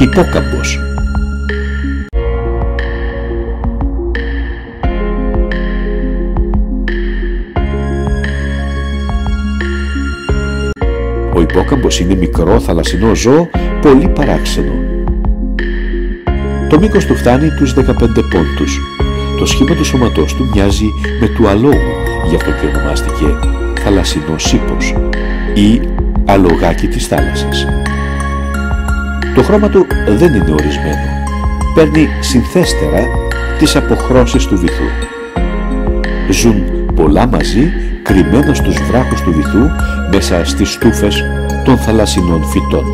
Υπόκαμπος Ο υπόκαμπος είναι μικρό θαλασσινό ζώο, πολύ παράξενο. Το μήκος του φτάνει τους 15 πόντους. Το σχήμα του σώματός του μοιάζει με του αλόγου, γι' αυτό και ονομάστηκε θαλασσινός σύπος ή αλογάκι της θάλασσας. Το χρώμα του δεν είναι ορισμένο. Παίρνει συνθέστερα τις αποχρώσεις του βυθού. Ζουν πολλά μαζί, κρυμμένα στους βράχους του βυθού, μέσα στις στούφες των θαλασσινών φυτών.